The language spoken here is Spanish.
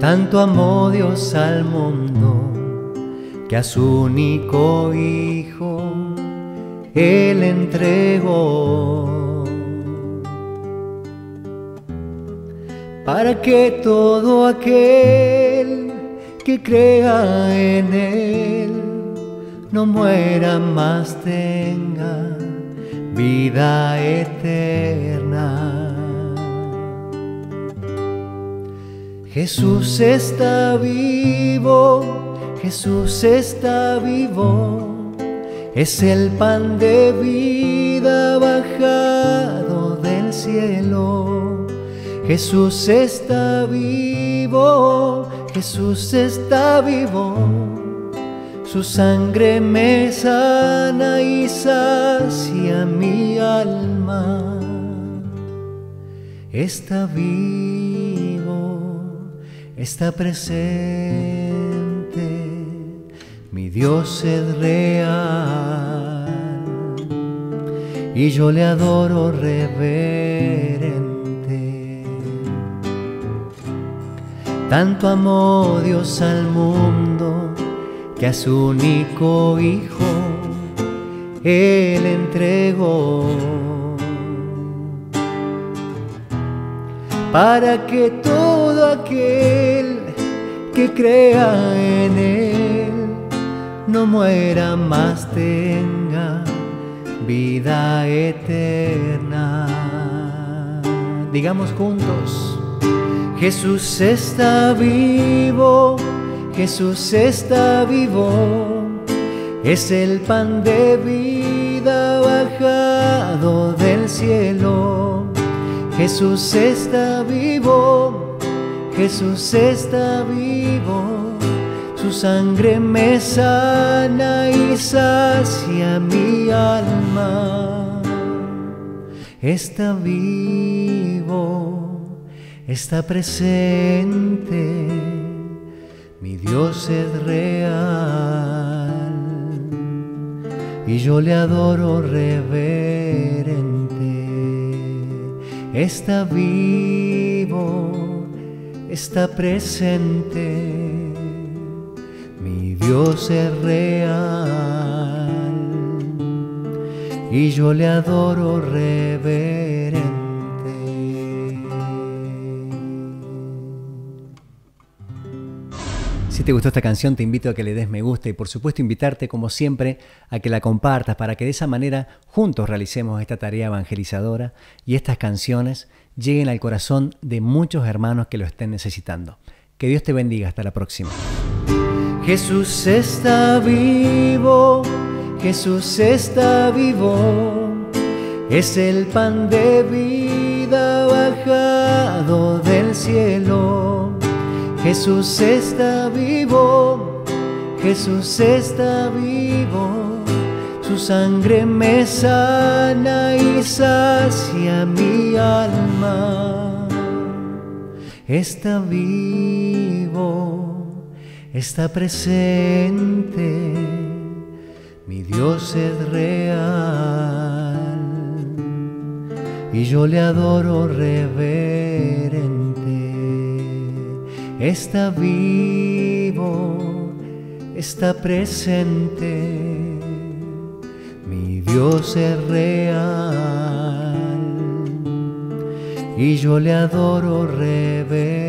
Tanto amó Dios al mundo que a su único Hijo Él entregó. Para que todo aquel que crea en Él no muera más tenga vida eterna. Jesús está vivo, Jesús está vivo, es el pan de vida bajado del cielo. Jesús está vivo, Jesús está vivo, su sangre me sana y sacia mi alma. Está vivo está presente, mi Dios es real y yo le adoro reverente. Tanto amó Dios al mundo que a su único Hijo Él entregó. Para que todo aquel que crea en Él no muera más tenga vida eterna. Digamos juntos, Jesús está vivo, Jesús está vivo, es el pan de vida bajado del cielo Jesús está vivo, Jesús está vivo, su sangre me sana y sacia mi alma. Está vivo, está presente, mi Dios es real. Y yo le adoro reverente está vivo, está presente, mi Dios es real y yo le adoro reverente. Si te gustó esta canción, te invito a que le des me gusta y por supuesto invitarte, como siempre, a que la compartas para que de esa manera juntos realicemos esta tarea evangelizadora y estas canciones lleguen al corazón de muchos hermanos que lo estén necesitando. Que Dios te bendiga. Hasta la próxima. Jesús está vivo, Jesús está vivo, es el pan de vida bajado del cielo Jesús está vivo, Jesús está vivo, su sangre me sana y sacia mi alma. Está vivo, está presente, mi Dios es real. Y yo le adoro reverente está vivo, está presente, mi Dios es real y yo le adoro rever.